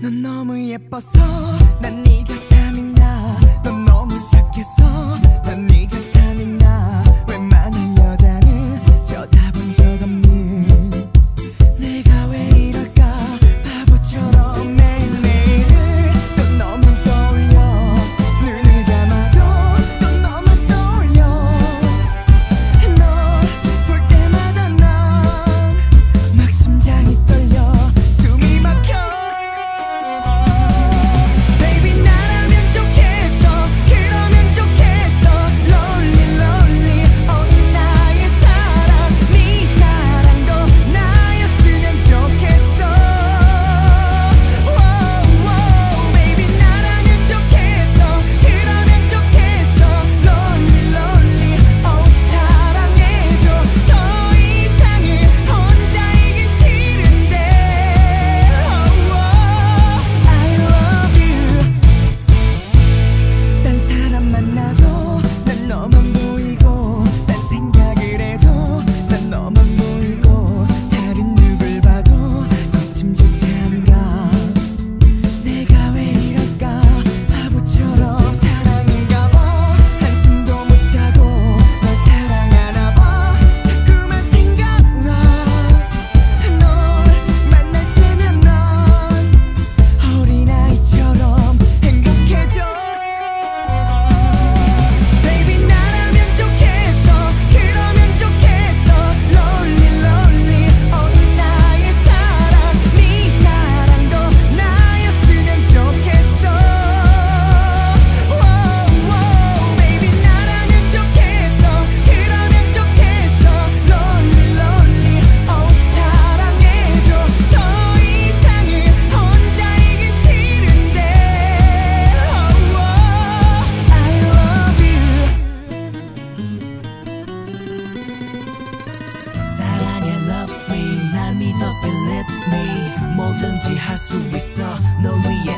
넌 너무 예뻐서 난 네가 탐이 나넌 너무 착해서 뭐든지 할 수 있어. 널 위해